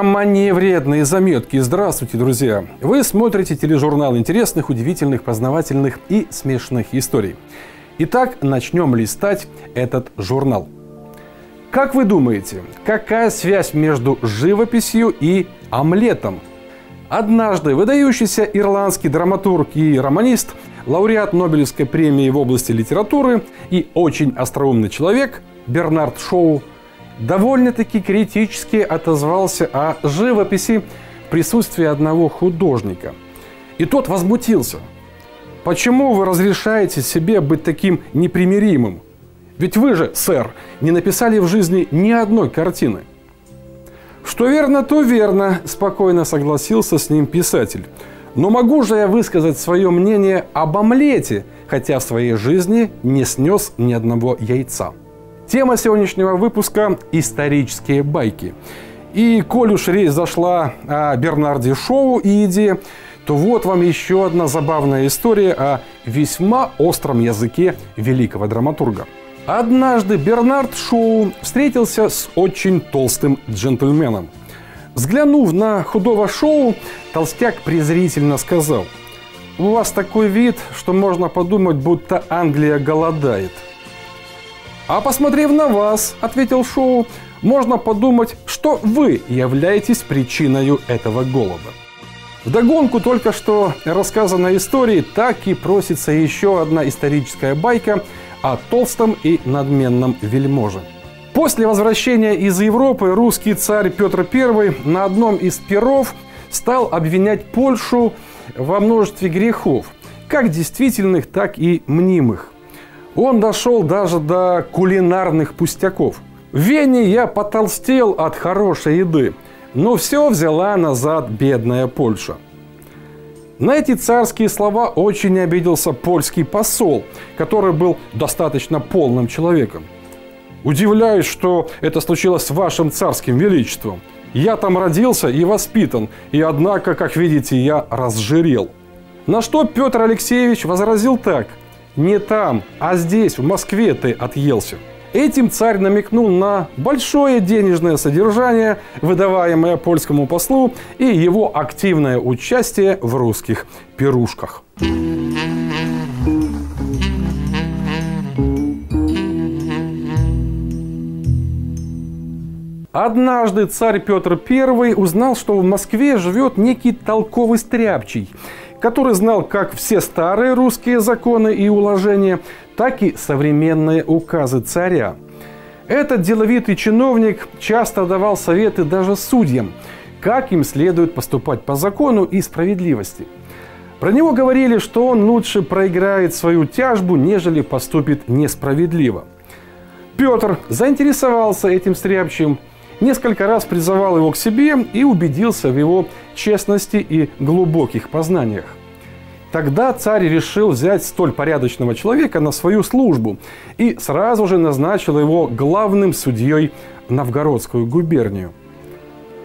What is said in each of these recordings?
Это программа «Невредные заметки». Здравствуйте, друзья! Вы смотрите тележурнал интересных, удивительных, познавательных и смешных историй. Итак, начнем листать этот журнал. Как вы думаете, какая связь между живописью и омлетом? Однажды выдающийся ирландский драматург и романист, лауреат Нобелевской премии в области литературы и очень остроумный человек Бернард Шоу довольно-таки критически отозвался о живописи в присутствии одного художника. И тот возмутился. Почему вы разрешаете себе быть таким непримиримым? Ведь вы же, сэр, не написали в жизни ни одной картины. Что верно, то верно, спокойно согласился с ним писатель. Но могу же я высказать свое мнение об омлете, хотя в своей жизни не снес ни одного яйца. Тема сегодняшнего выпуска – исторические байки. И коль уж речь зашла о Бернарде Шоу и еде, то вот вам еще одна забавная история о весьма остром языке великого драматурга. Однажды Бернард Шоу встретился с очень толстым джентльменом. Взглянув на худого Шоу, толстяк презрительно сказал – у вас такой вид, что можно подумать, будто Англия голодает – а посмотрев на вас, ответил Шоу, можно подумать, что вы являетесь причиной этого голода. Вдогонку только что рассказанной истории так и просится еще одна историческая байка о толстом и надменном вельможе. После возвращения из Европы русский царь Петр I на одном из перов стал обвинять Польшу во множестве грехов, как действительных, так и мнимых. Он дошел даже до кулинарных пустяков. В Вене я потолстел от хорошей еды, но все взяла назад бедная Польша. На эти царские слова очень обиделся польский посол, который был достаточно полным человеком. Удивляюсь, что это случилось с вашим царским величеством. Я там родился и воспитан, и однако, как видите, я разжирел. На что Петр Алексеевич возразил так – не там, а здесь, в Москве ты отъелся. Этим царь намекнул на большое денежное содержание, выдаваемое польскому послу, и его активное участие в русских пирушках. Однажды царь Петр I узнал, что в Москве живет некий толковый стряпчий, который знал как все старые русские законы и уложения, так и современные указы царя. Этот деловитый чиновник часто давал советы даже судьям, как им следует поступать по закону и справедливости. Про него говорили, что он лучше проиграет свою тяжбу, нежели поступит несправедливо. Петр заинтересовался этим стряпчим, несколько раз призывал его к себе и убедился в его честности и глубоких познаниях. Тогда царь решил взять столь порядочного человека на свою службу и сразу же назначил его главным судьей Новгородскую губернию.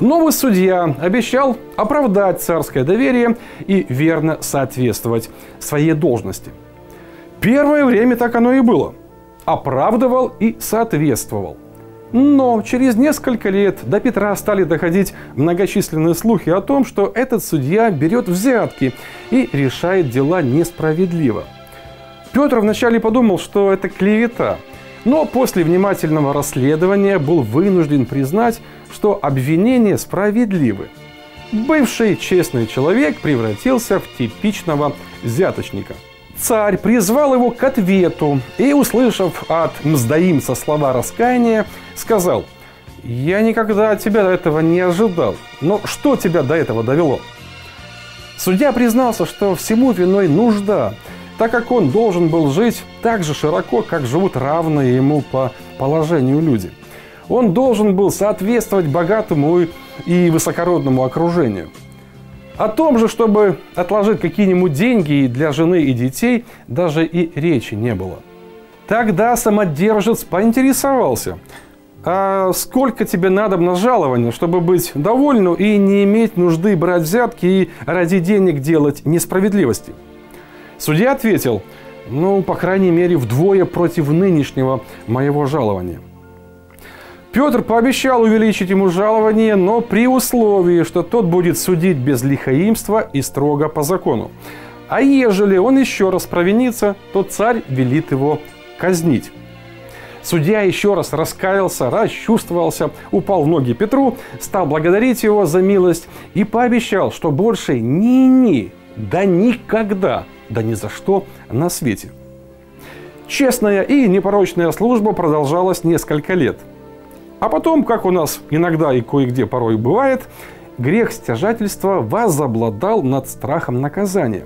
Новый судья обещал оправдать царское доверие и верно соответствовать своей должности. Первое время так оно и было. Оправдывал и соответствовал. Но через несколько лет до Петра стали доходить многочисленные слухи о том, что этот судья берет взятки и решает дела несправедливо. Петр вначале подумал, что это клевета, но после внимательного расследования был вынужден признать, что обвинения справедливы. Бывший честный человек превратился в типичного взяточника – Царь призвал его к ответу и, услышав от Мздаимца слова раскаяния, сказал, «Я никогда от тебя этого не ожидал, но что тебя до этого довело?» Судья признался, что всему виной нужда, так как он должен был жить так же широко, как живут равные ему по положению люди. Он должен был соответствовать богатому и высокородному окружению – о том же, чтобы отложить какие-нибудь деньги для жены и детей, даже и речи не было. Тогда самодержец поинтересовался, а сколько тебе надо на жалование, чтобы быть довольным и не иметь нужды брать взятки и ради денег делать несправедливости? Судья ответил, ну, по крайней мере, вдвое против нынешнего моего жалования. Петр пообещал увеличить ему жалование, но при условии, что тот будет судить без лихоимства и строго по закону. А ежели он еще раз провинится, то царь велит его казнить. Судья еще раз раскаялся, расчувствовался, упал в ноги Петру, стал благодарить его за милость и пообещал, что больше ни-ни, да никогда, да ни за что на свете. Честная и непорочная служба продолжалась несколько лет. А потом, как у нас иногда и кое-где порой бывает, грех стяжательства возобладал над страхом наказания.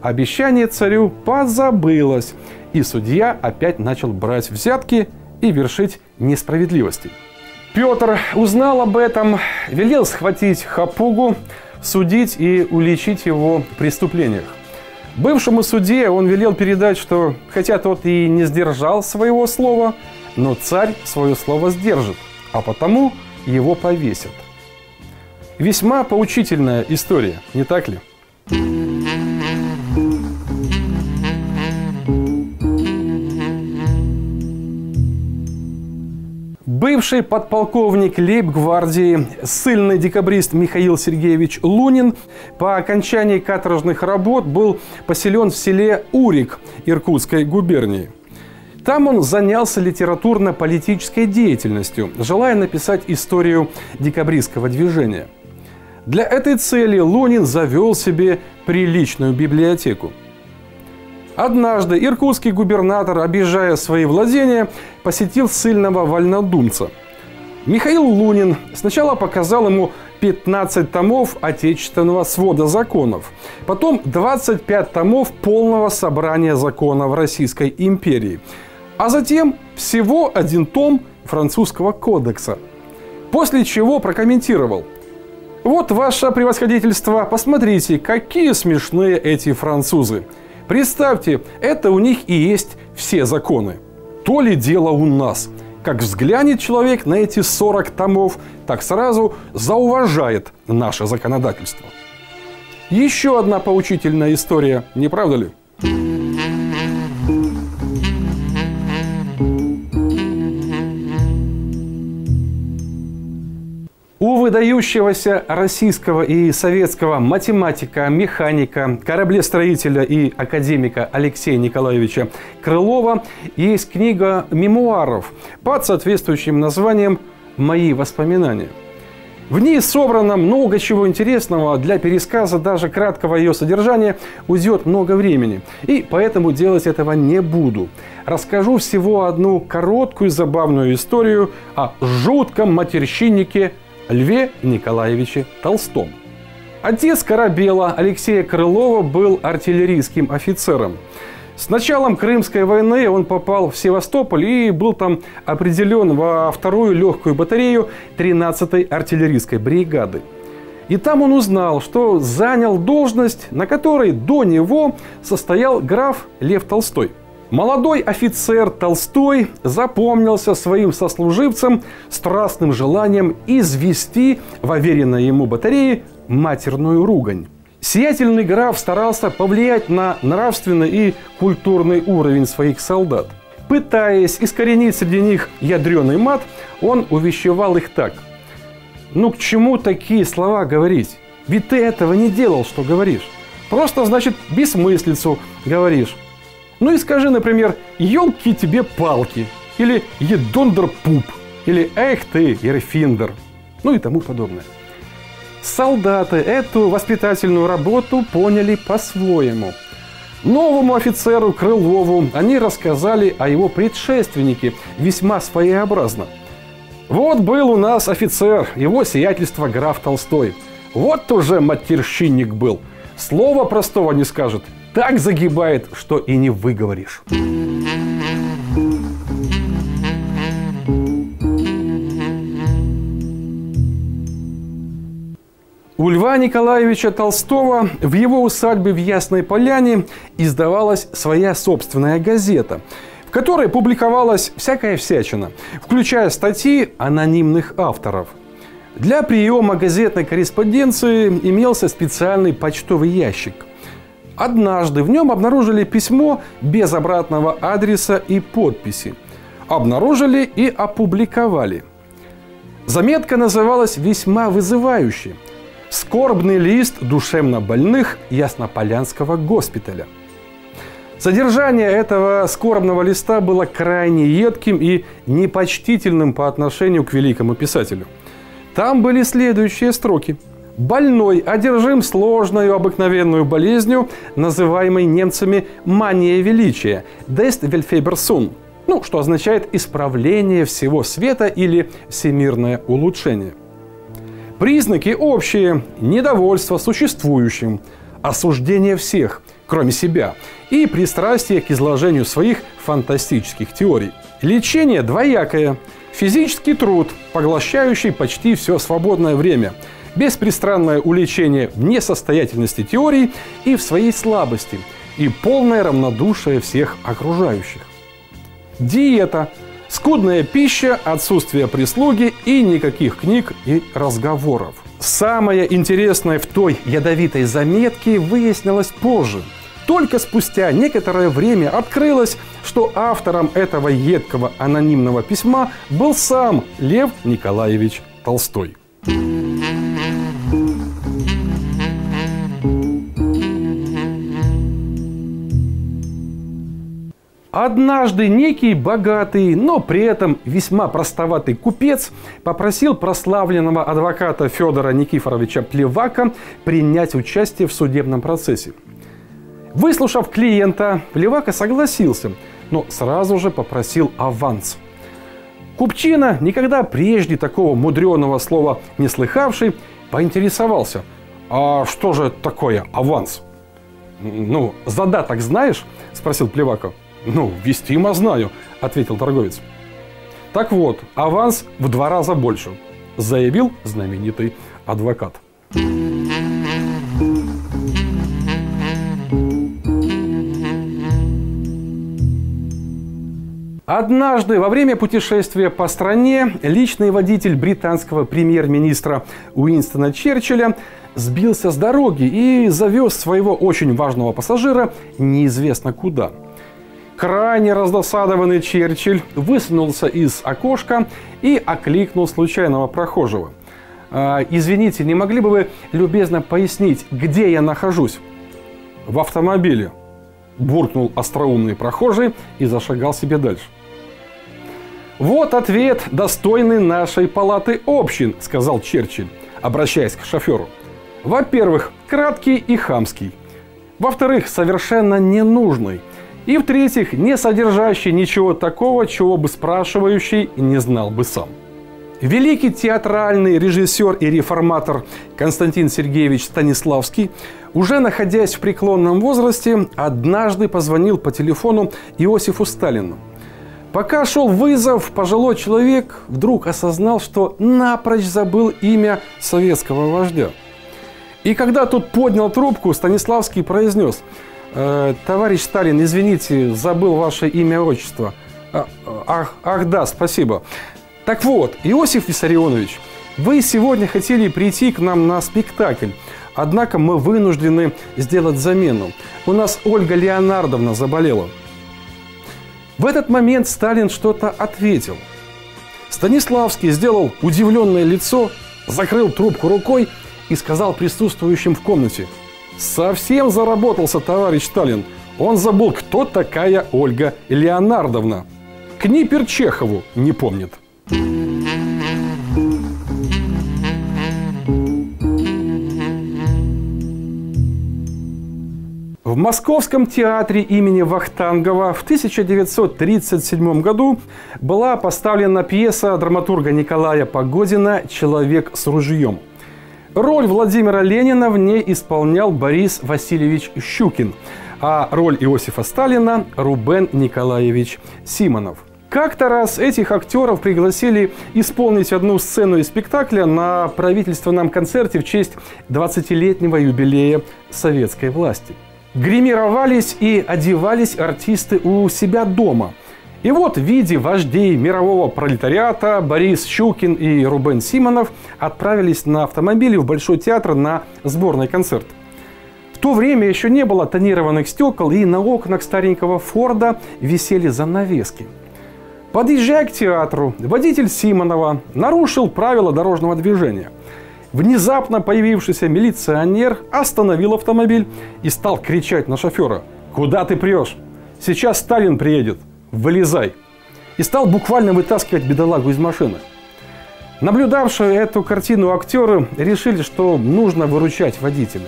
Обещание царю позабылось, и судья опять начал брать взятки и вершить несправедливости. Петр узнал об этом, велел схватить Хапугу, судить и уличить его в преступлениях. Бывшему судье он велел передать, что хотя тот и не сдержал своего слова, но царь свое слово сдержит, а потому его повесят. Весьма поучительная история, не так ли? Бывший подполковник лейб-гвардии, ссыльный декабрист Михаил Сергеевич Лунин по окончании каторжных работ был поселен в селе Урик Иркутской губернии. Там он занялся литературно-политической деятельностью, желая написать историю декабристского движения. Для этой цели Лунин завел себе приличную библиотеку – Однажды иркутский губернатор, обижая свои владения, посетил сильного вольнодумца. Михаил Лунин сначала показал ему 15 томов отечественного свода законов, потом 25 томов полного собрания законов Российской империи, а затем всего один том французского кодекса. После чего прокомментировал – вот ваше превосходительство, посмотрите, какие смешные эти французы. Представьте, это у них и есть все законы. То ли дело у нас. Как взглянет человек на эти 40 томов, так сразу зауважает наше законодательство. Еще одна поучительная история, не правда ли? Выдающегося российского и советского математика, механика, кораблестроителя и академика Алексея Николаевича Крылова есть книга мемуаров под соответствующим названием «Мои воспоминания». В ней собрано много чего интересного, для пересказа даже краткого ее содержания уйдет много времени. И поэтому делать этого не буду. Расскажу всего одну короткую забавную историю о жутком матерщиннике Льве Николаевиче Толстом. Отец Корабела Алексея Крылова был артиллерийским офицером. С началом Крымской войны он попал в Севастополь и был там определен во вторую легкую батарею 13-й артиллерийской бригады. И там он узнал, что занял должность, на которой до него состоял граф Лев Толстой – Молодой офицер Толстой запомнился своим сослуживцам страстным желанием извести в уверенной ему батарее матерную ругань. Сиятельный граф старался повлиять на нравственный и культурный уровень своих солдат. Пытаясь искоренить среди них ядреный мат, он увещевал их так. «Ну к чему такие слова говорить? Ведь ты этого не делал, что говоришь. Просто, значит, бессмыслицу говоришь. Ну и скажи, например, «Елки тебе палки» или «Едондер пуп» или «Эх ты, Ерфиндер», ну и тому подобное. Солдаты эту воспитательную работу поняли по-своему. Новому офицеру Крылову они рассказали о его предшественнике весьма своеобразно. Вот был у нас офицер, его сиятельство граф Толстой. Вот уже матерщинник был. Слова простого не скажет – так загибает, что и не выговоришь. У Льва Николаевича Толстого в его усадьбе в Ясной Поляне издавалась своя собственная газета, в которой публиковалась всякая всячина, включая статьи анонимных авторов. Для приема газетной корреспонденции имелся специальный почтовый ящик. Однажды в нем обнаружили письмо без обратного адреса и подписи. Обнаружили и опубликовали. Заметка называлась весьма вызывающе «Скорбный лист душевно больных Яснополянского госпиталя». Содержание этого скорбного листа было крайне едким и непочтительным по отношению к великому писателю. Там были следующие строки. Больной одержим сложной обыкновенную болезнью, называемой немцами мания величия – «Дест Вельфеберсун», ну, что означает «исправление всего света» или «всемирное улучшение». Признаки общие – недовольство существующим, осуждение всех, кроме себя, и пристрастие к изложению своих фантастических теорий. Лечение двоякое – физический труд, поглощающий почти все свободное время – беспристрастное уличение в несостоятельности теорий и в своей слабости, и полное равнодушие всех окружающих. Диета – скудная пища, отсутствие прислуги и никаких книг и разговоров. Самое интересное в той ядовитой заметке выяснилось позже. Только спустя некоторое время открылось, что автором этого едкого анонимного письма был сам Лев Николаевич Толстой. Однажды некий богатый, но при этом весьма простоватый купец попросил прославленного адвоката Федора Никифоровича Плевака принять участие в судебном процессе. Выслушав клиента, Плевака согласился, но сразу же попросил аванс. Купчина, никогда прежде такого мудреного слова не слыхавший, поинтересовался, а что же такое аванс? «Ну, задаток знаешь?» – спросил Плеваков. «Ну, вестимо знаю», – ответил торговец. «Так вот, аванс в два раза больше», – заявил знаменитый адвокат. Однажды во время путешествия по стране личный водитель британского премьер-министра Уинстона Черчилля сбился с дороги и завез своего очень важного пассажира неизвестно куда – Крайне раздосадованный Черчилль высунулся из окошка и окликнул случайного прохожего. «А, «Извините, не могли бы вы любезно пояснить, где я нахожусь?» «В автомобиле», – буркнул остроумный прохожий и зашагал себе дальше. «Вот ответ, достойный нашей палаты общин», – сказал Черчилль, обращаясь к шоферу. «Во-первых, краткий и хамский. Во-вторых, совершенно ненужный. И в-третьих, не содержащий ничего такого, чего бы спрашивающий не знал бы сам. Великий театральный режиссер и реформатор Константин Сергеевич Станиславский, уже находясь в преклонном возрасте, однажды позвонил по телефону Иосифу Сталину. Пока шел вызов, пожилой человек вдруг осознал, что напрочь забыл имя советского вождя. И когда тот поднял трубку, Станиславский произнес – товарищ Сталин, извините, забыл ваше имя, отчество. А, ах, ах, да, спасибо. Так вот, Иосиф Виссарионович, вы сегодня хотели прийти к нам на спектакль. Однако мы вынуждены сделать замену. У нас Ольга Леонардовна заболела. В этот момент Сталин что-то ответил. Станиславский сделал удивленное лицо, закрыл трубку рукой и сказал присутствующим в комнате – Совсем заработался товарищ Сталин. Он забыл, кто такая Ольга Леонардовна. Книпер Чехову не помнит. В Московском театре имени Вахтангова в 1937 году была поставлена пьеса драматурга Николая Погодина «Человек с ружьем». Роль Владимира Ленина в ней исполнял Борис Васильевич Щукин, а роль Иосифа Сталина – Рубен Николаевич Симонов. Как-то раз этих актеров пригласили исполнить одну сцену из спектакля на правительственном концерте в честь 20-летнего юбилея советской власти. Гримировались и одевались артисты у себя дома – и вот в виде вождей мирового пролетариата Борис Щукин и Рубен Симонов отправились на автомобиле в Большой театр на сборный концерт. В то время еще не было тонированных стекол, и на окнах старенького Форда висели занавески. Подъезжая к театру, водитель Симонова нарушил правила дорожного движения. Внезапно появившийся милиционер остановил автомобиль и стал кричать на шофера «Куда ты прешь? Сейчас Сталин приедет! Вылезай!» И стал буквально вытаскивать бедолагу из машины. Наблюдавшие эту картину актеры решили, что нужно выручать водителя.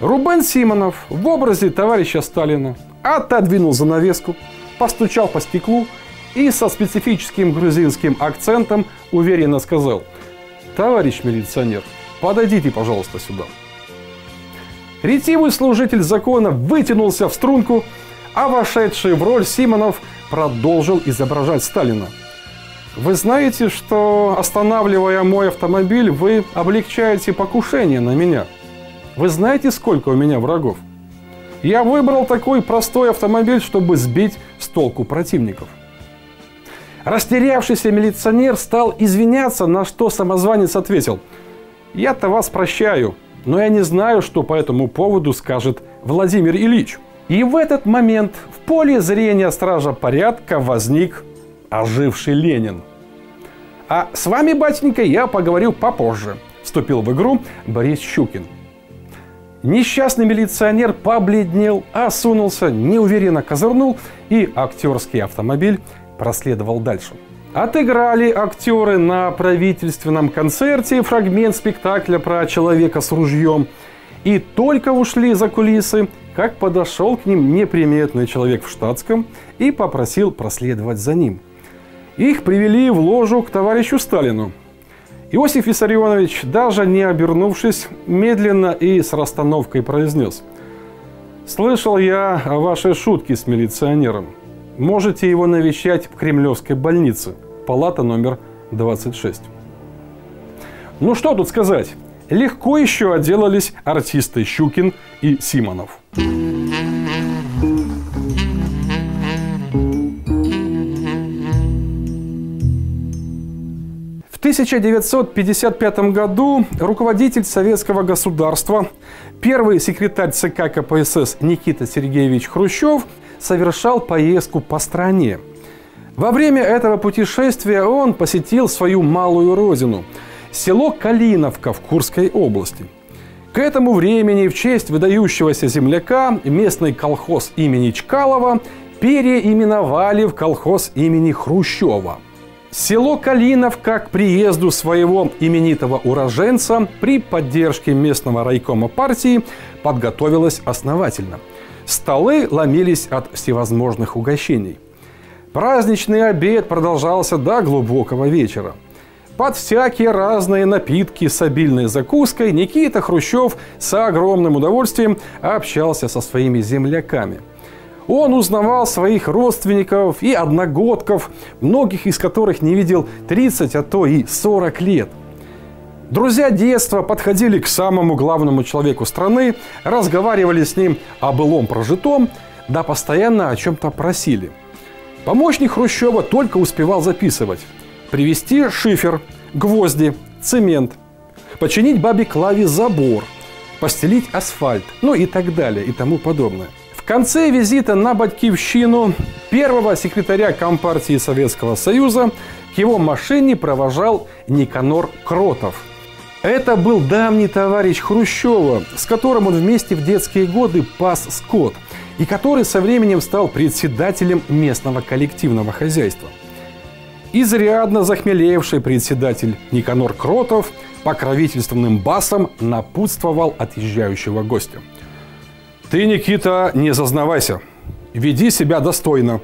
Рубен Симонов в образе товарища Сталина отодвинул занавеску, постучал по стеклу и со специфическим грузинским акцентом уверенно сказал «Товарищ милиционер, подойдите, пожалуйста, сюда». Ретивый служитель закона вытянулся в струнку, а вошедший в роль Симонов продолжил изображать Сталина. Вы знаете, что останавливая мой автомобиль, вы облегчаете покушение на меня. Вы знаете, сколько у меня врагов? Я выбрал такой простой автомобиль, чтобы сбить с толку противников. Растерявшийся милиционер стал извиняться, на что самозванец ответил. «Я-то вас прощаю, но я не знаю, что по этому поводу скажет Владимир Ильич». И в этот момент в поле зрения стража порядка возник оживший Ленин. А с вами, батенька, я поговорю попозже. Вступил в игру Борис Щукин. Несчастный милиционер побледнел, осунулся, неуверенно козырнул, и актерский автомобиль проследовал дальше. Отыграли актеры на правительственном концерте фрагмент спектакля про человека с ружьем. И только ушли за кулисы, как подошел к ним неприметный человек в штатском и попросил проследовать за ним. Их привели в ложу к товарищу Сталину – Иосиф Виссарионович, даже не обернувшись, медленно и с расстановкой произнес. «Слышал я о вашей шутке с милиционером. Можете его навещать в Кремлевской больнице, палата номер 26». Ну что тут сказать? Легко еще отделались артисты Щукин и Симонов. 1955 году руководитель советского государства, первый секретарь ЦК КПСС Никита Сергеевич Хрущев совершал поездку по стране. Во время этого путешествия он посетил свою малую родину – село Калиновка в Курской области. К этому времени в честь выдающегося земляка местный колхоз имени Чкалова переименовали в колхоз имени Хрущева – Село Калиновка к приезду своего именитого уроженца при поддержке местного райкома партии подготовилось основательно. Столы ломились от всевозможных угощений. Праздничный обед продолжался до глубокого вечера. Под всякие разные напитки с обильной закуской Никита Хрущев с огромным удовольствием общался со своими земляками – он узнавал своих родственников и одногодков, многих из которых не видел 30, а то и 40 лет. Друзья детства подходили к самому главному человеку страны, разговаривали с ним о былом прожитом, да постоянно о чем-то просили. Помощник Хрущева только успевал записывать. Привезти шифер, гвозди, цемент, починить бабе Клаве забор, постелить асфальт, ну и так далее и тому подобное – в конце визита на Батькивщину первого секретаря Компартии Советского Союза к его машине провожал Никанор Кротов. Это был давний товарищ Хрущева, с которым он вместе в детские годы пас скот, и который со временем стал председателем местного коллективного хозяйства. Изрядно захмелевший председатель Никанор Кротов покровительственным басом напутствовал отъезжающего гостя – ты, Никита, не зазнавайся. Веди себя достойно.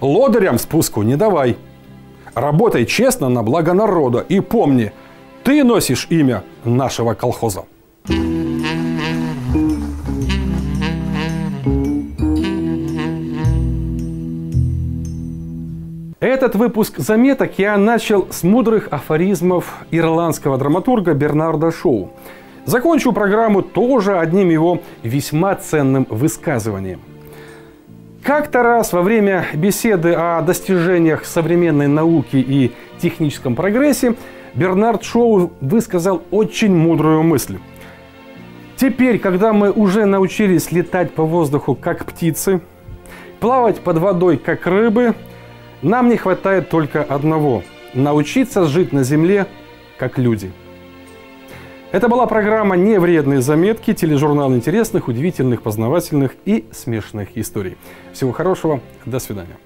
Лодырям спуску не давай. Работай честно на благо народа. И помни, ты носишь имя нашего колхоза. Этот выпуск заметок я начал с мудрых афоризмов ирландского драматурга Бернарда Шоу – Закончу программу тоже одним его весьма ценным высказыванием. Как-то раз во время беседы о достижениях современной науки и техническом прогрессе Бернард Шоу высказал очень мудрую мысль. Теперь, когда мы уже научились летать по воздуху как птицы, плавать под водой как рыбы, Нам не хватает только одного – научиться жить на Земле как люди. Это была программа «Невредные заметки», тележурнал интересных, удивительных, познавательных и смешных историй. Всего хорошего, до свидания.